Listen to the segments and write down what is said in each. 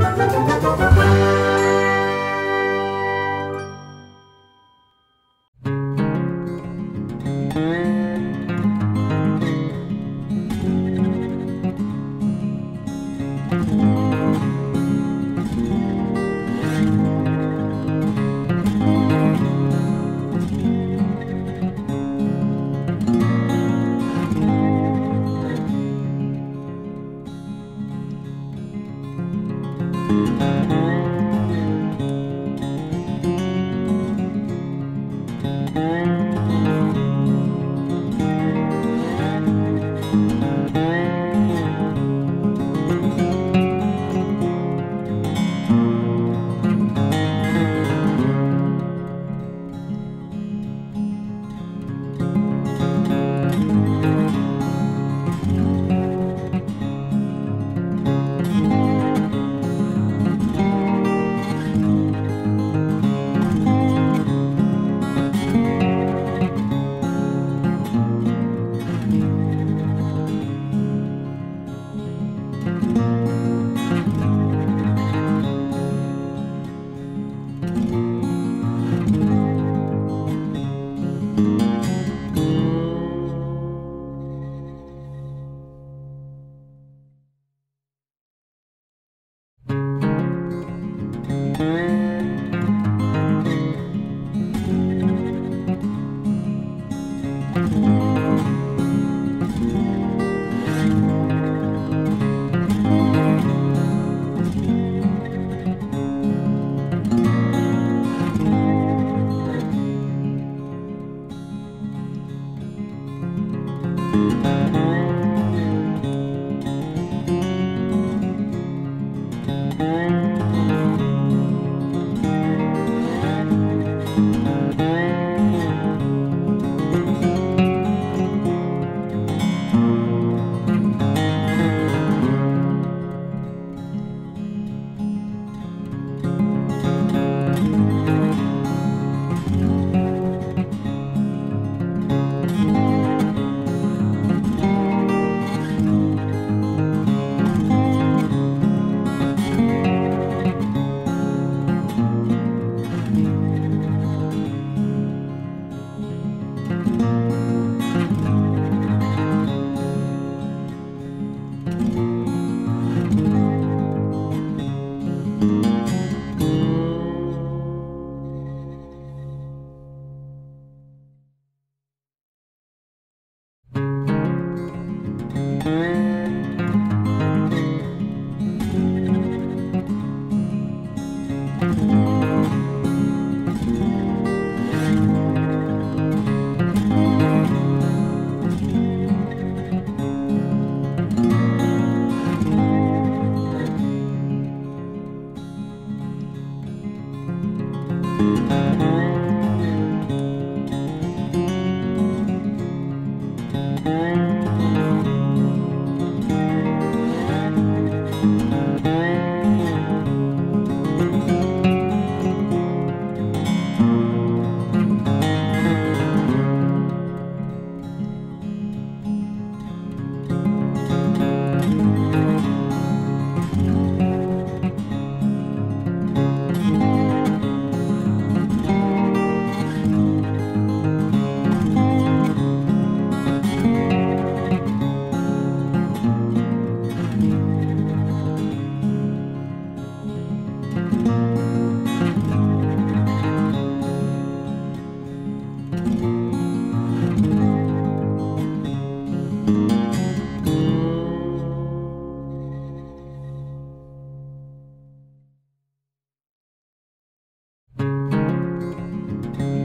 Música Música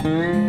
Mm-hmm.